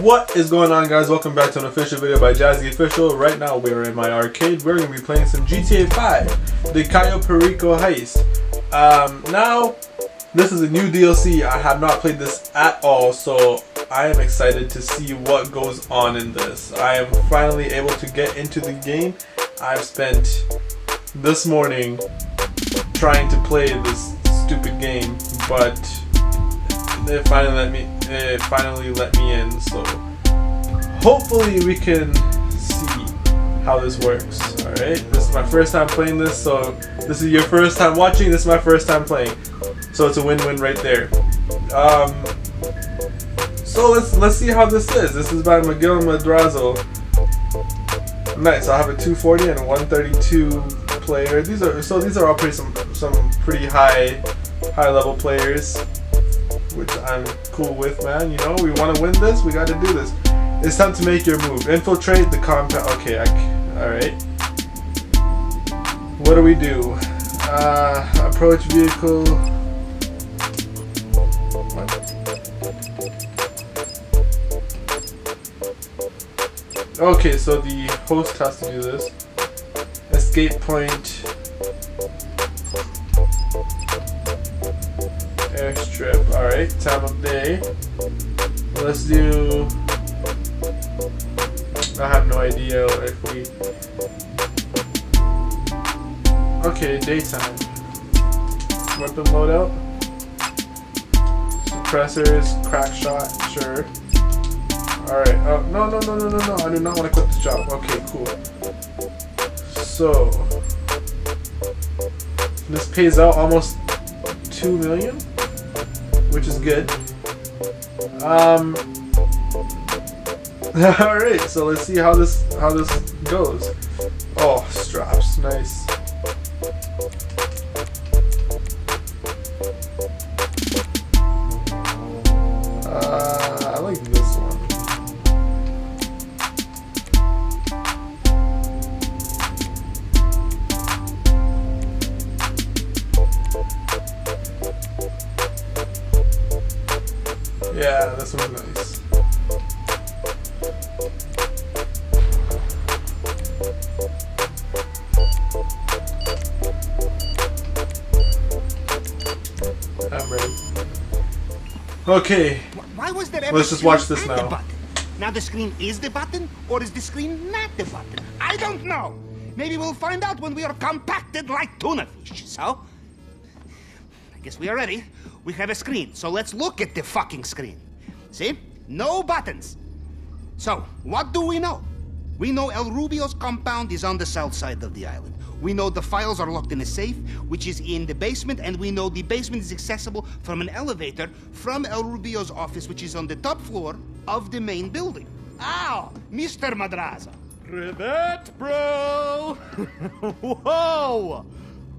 What is going on guys? Welcome back to an official video by Jazzy Official. Right now we are in my arcade. We're going to be playing some GTA 5, the Cayo Perico Heist. Um, now, this is a new DLC. I have not played this at all, so I am excited to see what goes on in this. I am finally able to get into the game. I've spent this morning trying to play this stupid game, but they finally let me it finally let me in so hopefully we can see how this works. All right this is my first time playing this so this is your first time watching this is my first time playing. So it's a win-win right there. Um so let's let's see how this is. This is by Miguel Madrazo. Nice I have a 240 and a 132 player. These are so these are all pretty some some pretty high high level players which I'm cool with, man. You know, we want to win this, we got to do this. It's time to make your move. Infiltrate the compound. Okay, all right. What do we do? Uh, approach vehicle. Okay, so the host has to do this. Escape point. Airstrip. Alright, time of day. Let's do... I have no idea if we... Okay, daytime. Weapon loadout. Suppressors, crack shot, sure. Alright, oh, no, no, no, no, no, no, I do not want to quit the job. Okay, cool. So... This pays out almost 2 million? Which is good. Um. all right, so let's see how this how this goes. Oh, straps, nice. Okay, Why was there ever Let's just watch this the now. Now the screen is the button, or is the screen not the button? I don't know. Maybe we'll find out when we are compacted like tuna fish. So, I guess we are ready. We have a screen, so let's look at the fucking screen. See? No buttons. So, what do we know? We know El Rubio's compound is on the south side of the island. We know the files are locked in a safe, which is in the basement, and we know the basement is accessible from an elevator from El Rubio's office, which is on the top floor of the main building. Ow! Mr. Madrazo. Rivet, bro! Whoa!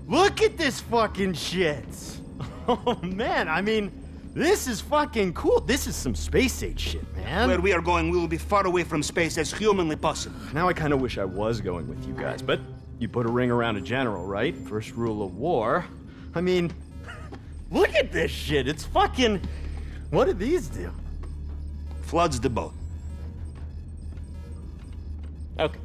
Look at this fucking shit! Oh man, I mean, this is fucking cool. This is some space age shit, man. Where we are going, we will be far away from space as humanly possible. Now I kind of wish I was going with you guys, but you put a ring around a general, right? First rule of war. I mean, look at this shit. It's fucking. What do these do? Floods the boat. Okay.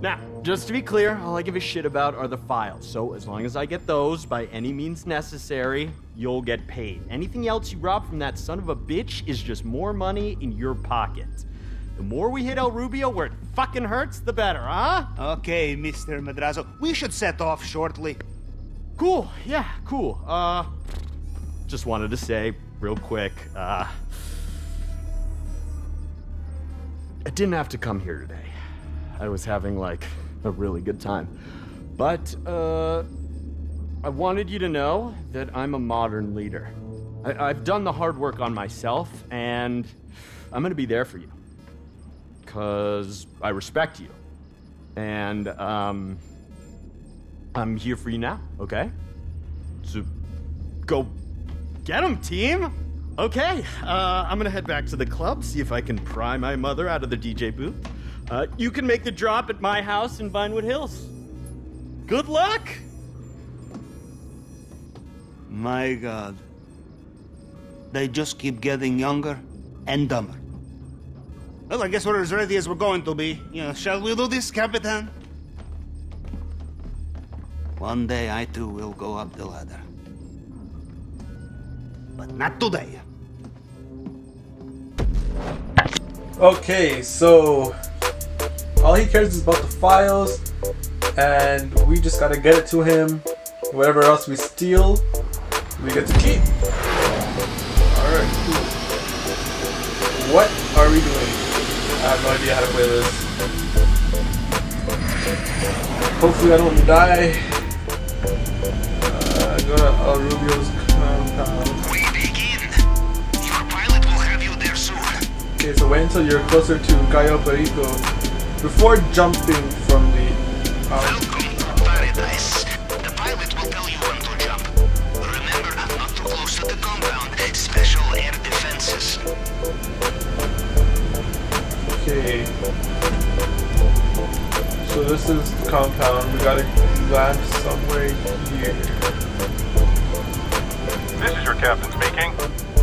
Now, just to be clear, all I give a shit about are the files. So, as long as I get those by any means necessary, you'll get paid. Anything else you rob from that son of a bitch is just more money in your pocket. The more we hit El Rubio where it fucking hurts, the better, huh? Okay, Mr. Madrazo, we should set off shortly. Cool, yeah, cool. Uh, just wanted to say, real quick, uh, I didn't have to come here today. I was having, like, a really good time. But, uh, I wanted you to know that I'm a modern leader. I- I've done the hard work on myself, and I'm gonna be there for you. Because I respect you. And, um, I'm here for you now, okay? So go get him, team! Okay, uh, I'm gonna head back to the club, see if I can pry my mother out of the DJ booth. Uh, you can make the drop at my house in Vinewood Hills. Good luck! My God. They just keep getting younger and dumber. Well, I guess we're as ready as we're going to be. Yeah, shall we do this, Capitan? One day I too will go up the ladder. But not today. Okay, so all he cares is about the files, and we just gotta get it to him. Whatever else we steal, we get to keep. Alright. What are we? I have no idea how to play this. Hopefully I don't die. Uh, go to El Rubio's compound. We begin. Your pilot will have you there soon. Okay, so wait until you're closer to Cayo Perico before jumping from the. Um, Welcome to paradise. The pilot will tell you when to jump. Remember, not too close to the compound. Special air defenses. Okay. So this is the compound. We gotta land somewhere here. This is your captain speaking.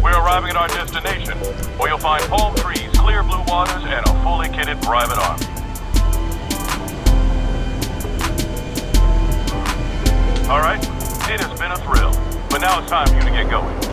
We're arriving at our destination, where you'll find palm trees, clear blue waters, and a fully kitted private army. All right, it has been a thrill, but now it's time for you to get going.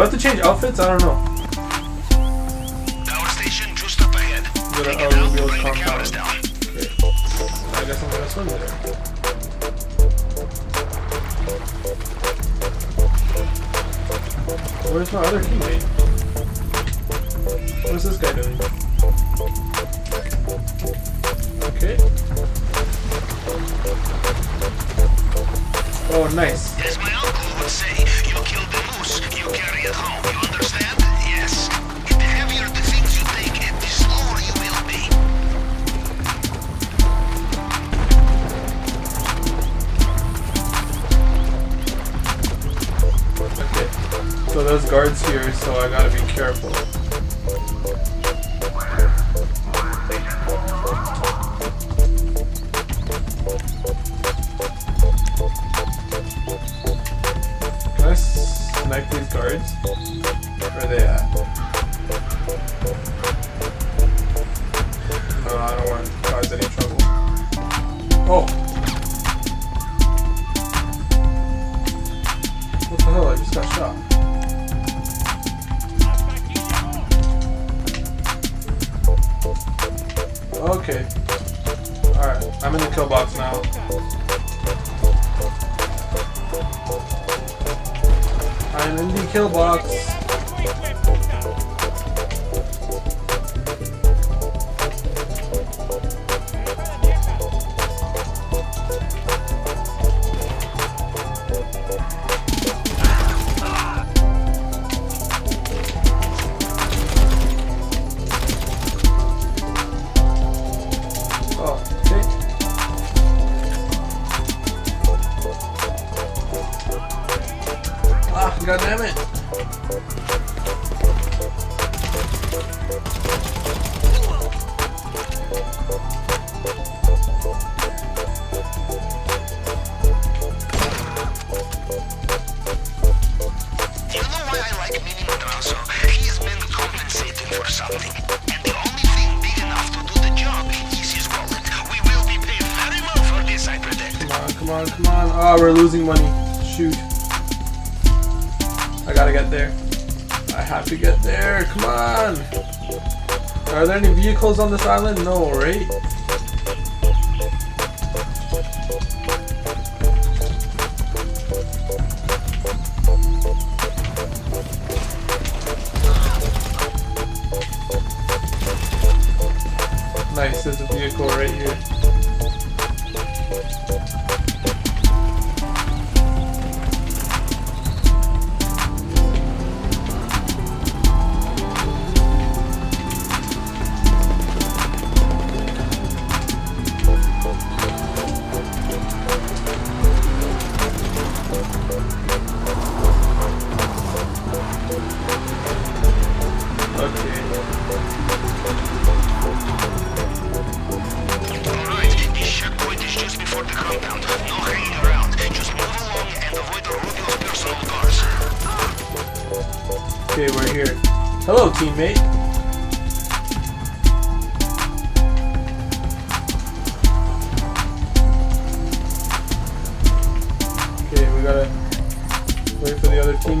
Do I have to change outfits? I don't know. Power station just up ahead. Go to Take El it down, Rubio's bring the compound. down. Okay. I guess I'm gonna swim there. Where's my other teammate? What's this guy doing? Okay. Oh, nice. As my uncle would say, So there's guards here, so I gotta be careful. animals on this island? No, right? Nice, there's a vehicle right here.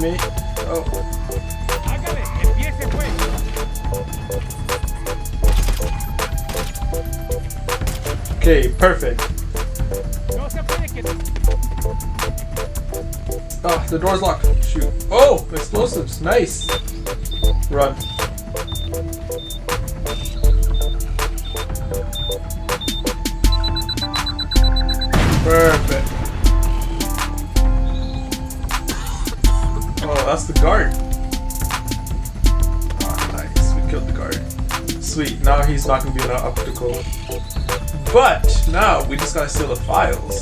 me. Oh. Okay, perfect. Oh, the door's locked. Shoot. Oh, explosives. Nice. Run. it's not gonna be an optical. But now we just gotta steal the files.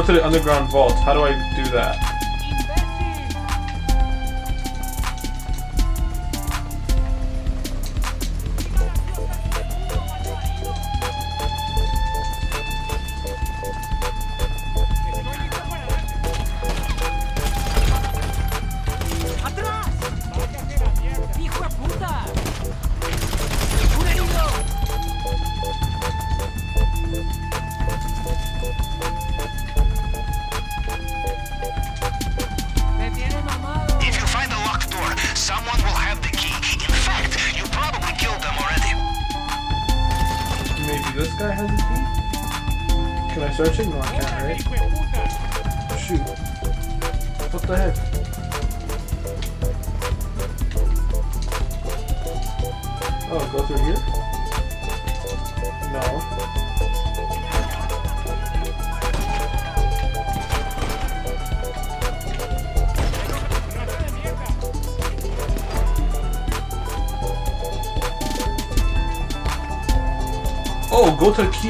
go to the underground vault. How do I do that?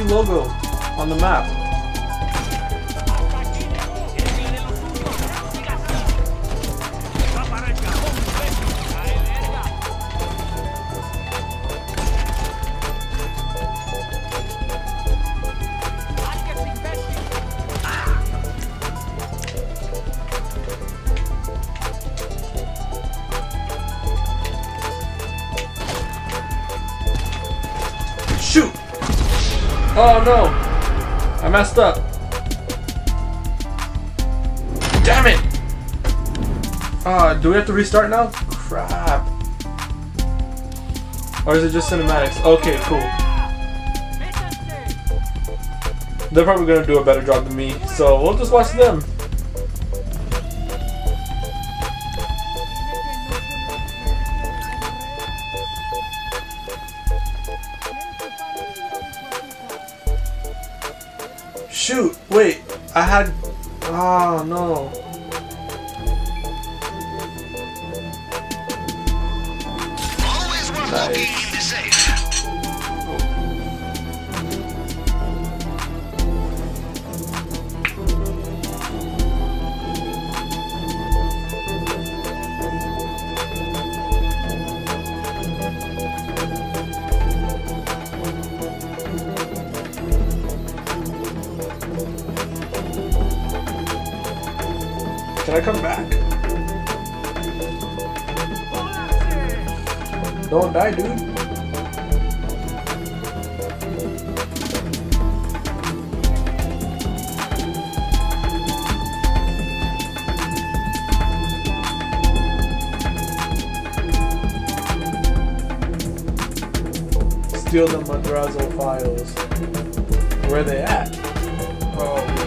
logo on the map. Oh no! I messed up. Damn it! Ah, do we have to restart now? Crap. Or is it just cinematics? Okay, cool. They're probably gonna do a better job than me, so we'll just watch them. Oh no. Always worth Can I come back? Don't die, dude. Steal the Madrazo files. Where they at? Oh,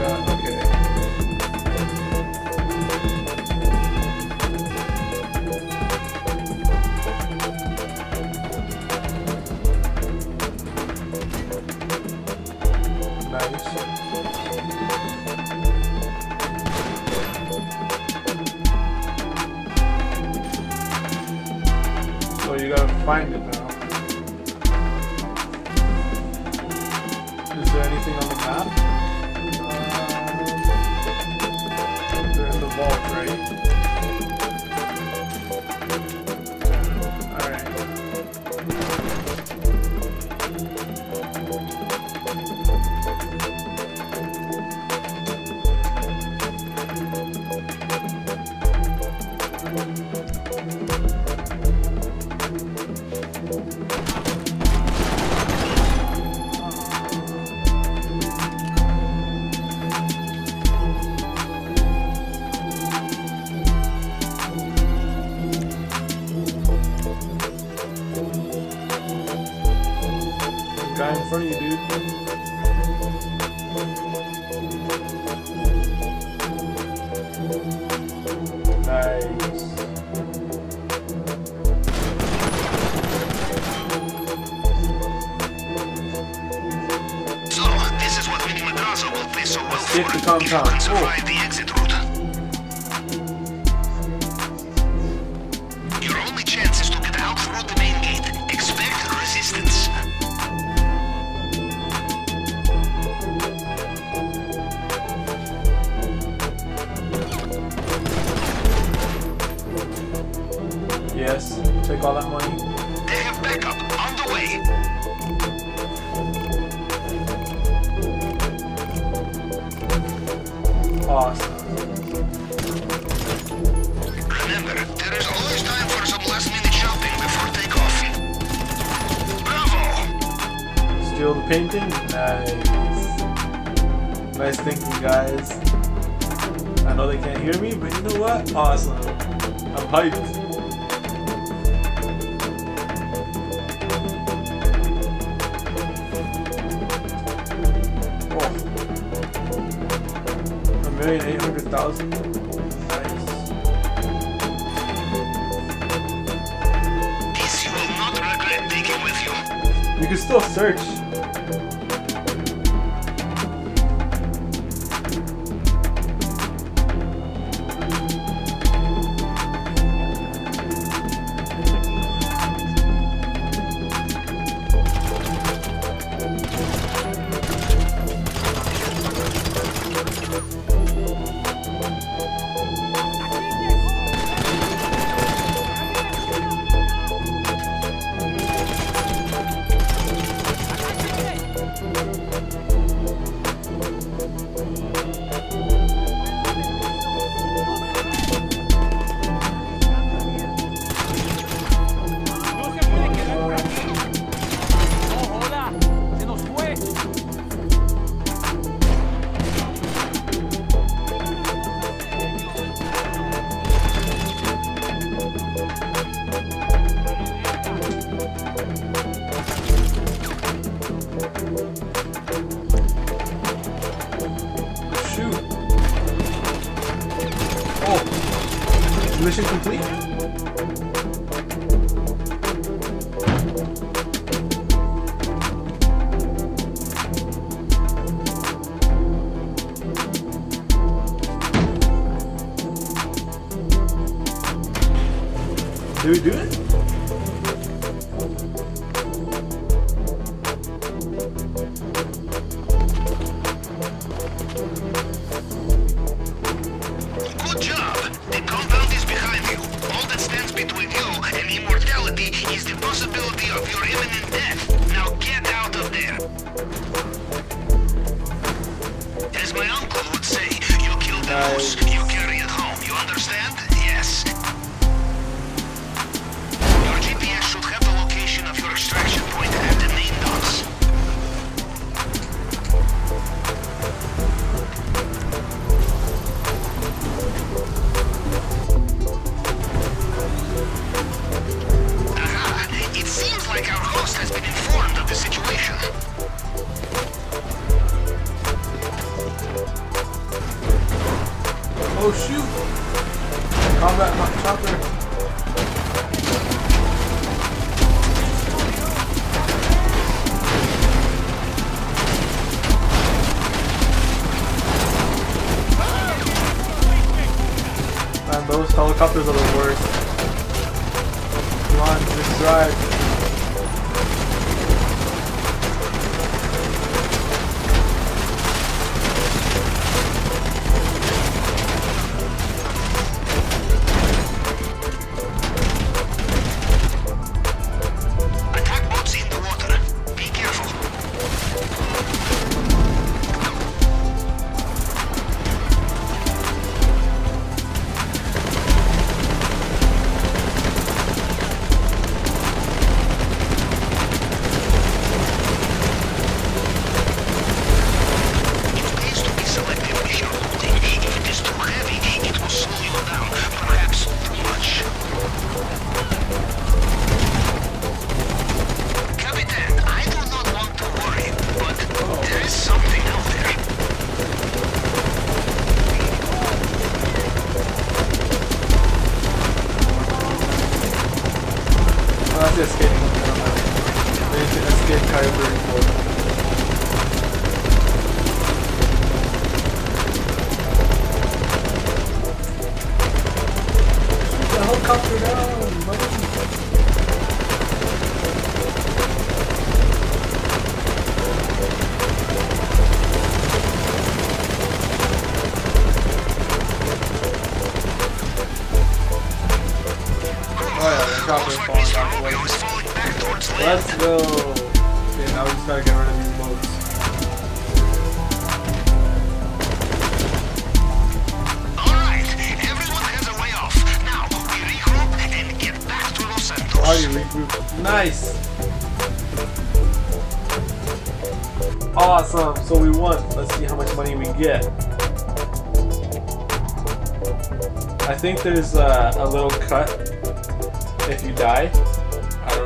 find it Yes. Take all that money. They have backup on the way. Awesome. Remember, there is always time for some last-minute shopping before takeoff. Bravo! Steal the painting. Nice. Nice thinking, guys. I know they can't hear me, but you know what? Awesome. I'm hyped. You can still search. Mission complete?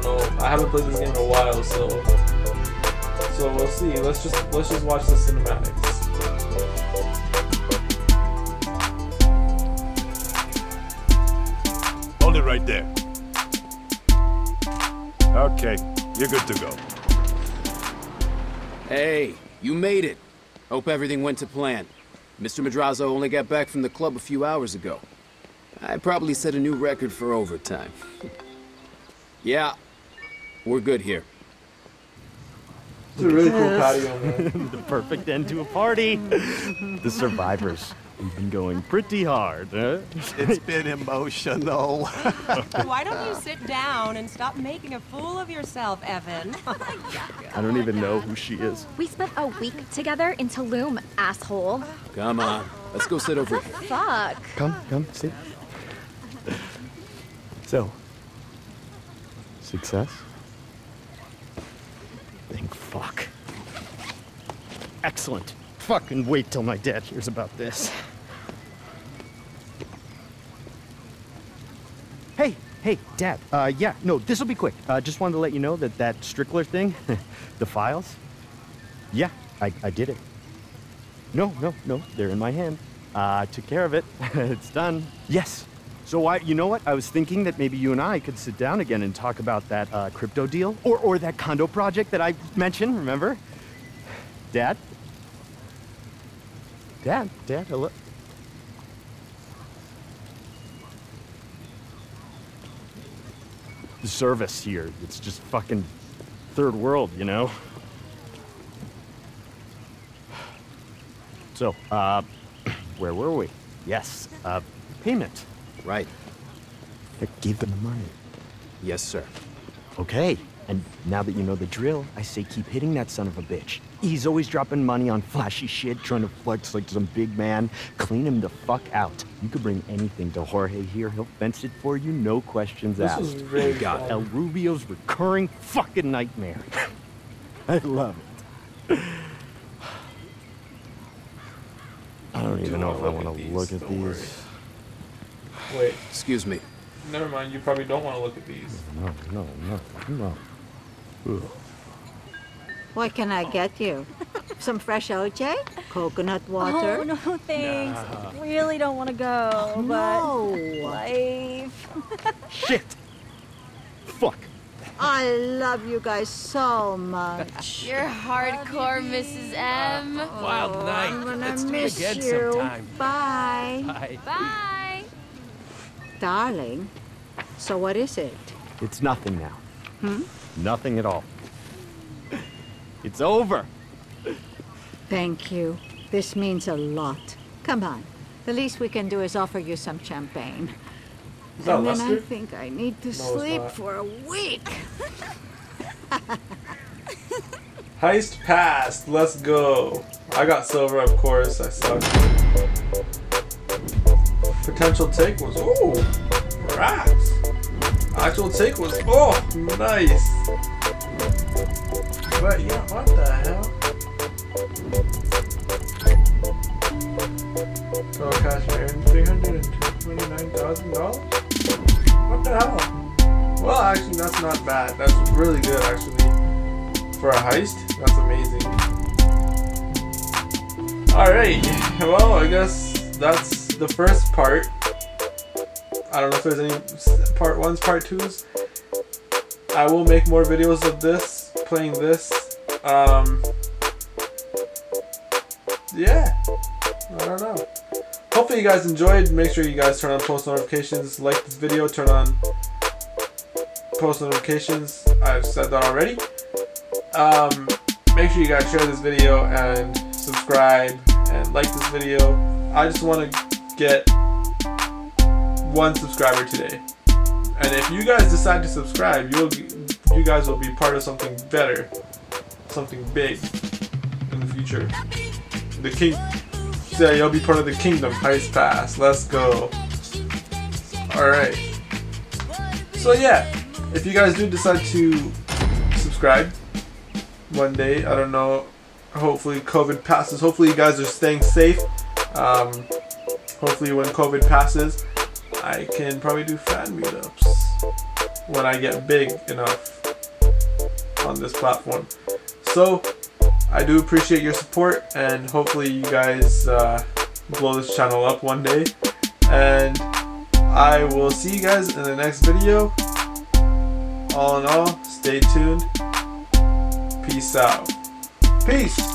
Know. I haven't played this game in a while, so so we'll see. Let's just let's just watch the cinematics. Hold it right there. Okay, you're good to go. Hey, you made it. Hope everything went to plan. Mr. Madrazo only got back from the club a few hours ago. I probably set a new record for overtime. yeah, we're good here. It's a really cool patio, man. The perfect end to a party. the survivors. We've been going pretty hard, huh? It's been emotional. Why don't you sit down and stop making a fool of yourself, Evan? I don't even know who she is. We spent a week together in Tulum, asshole. Come on, let's go sit over here. Fuck. Come, come, sit. So, success? Thank fuck. Excellent. Fucking wait till my dad hears about this. Hey, hey, Dad. Uh, yeah, no, this will be quick. Uh, just wanted to let you know that that Strickler thing, the files, yeah, I, I did it. No, no, no, they're in my hand. Uh, I took care of it. it's done. Yes, So I, you know what? I was thinking that maybe you and I could sit down again and talk about that uh, crypto deal, or or that condo project that I mentioned. Remember, Dad? Dad, Dad, hello. The service here, it's just fucking third world, you know? So, uh, where were we? Yes, uh, payment. Right. I gave them the money. Yes, sir. Okay, and now that you know the drill, I say keep hitting that son of a bitch. He's always dropping money on flashy shit, trying to flex like some big man. Clean him the fuck out. You could bring anything to Jorge here. He'll fence it for you, no questions This asked. is very Got it. El Rubio's recurring fucking nightmare. I love it. I don't even know if I want to look at don't worry. these. Wait, Excuse me. never mind. You probably don't want to look at these. No, no, no, no. Ugh. What can I get you? Some fresh OJ? Coconut water? Oh, no, thanks. Really don't want to go, No. but life. Shit! Fuck. I love you guys so much. You're hardcore, Mrs. M. Wild night. I'm gonna Let's do it again you. sometime. Bye. Bye. Bye. Darling, so what is it? It's nothing now. Hmm? Nothing at all. It's over. Thank you. This means a lot. Come on. The least we can do is offer you some champagne. Is that and then I think I need to it's sleep for a week. Heist passed. Let's go. I got silver, of course. I suck. Potential take was oh, rats. Actual take was oh, nice. But yeah, what the hell? Total cash earned three hundred and twenty-nine thousand dollars. What the hell? Well, actually, that's not bad. That's really good, actually. For a heist? That's amazing. Alright, well, I guess that's the first part. I don't know if there's any part ones, part twos. I will make more videos of this, playing this. Um, yeah, I don't know. Hopefully you guys enjoyed. Make sure you guys turn on post notifications, like this video, turn on post notifications. I've said that already. Um, make sure you guys share this video and subscribe and like this video. I just want to get one subscriber today. And if you guys decide to subscribe, you'll you guys will be part of something better, something big in the future. The king, yeah, you'll be part of the kingdom. Heist pass. Let's go. All right. So yeah, if you guys do decide to subscribe one day, I don't know. Hopefully COVID passes. Hopefully you guys are staying safe. Um, hopefully when COVID passes, I can probably do fan meetups when I get big enough on this platform. So I do appreciate your support and hopefully you guys uh, blow this channel up one day. And I will see you guys in the next video. All in all, stay tuned. Peace out. Peace.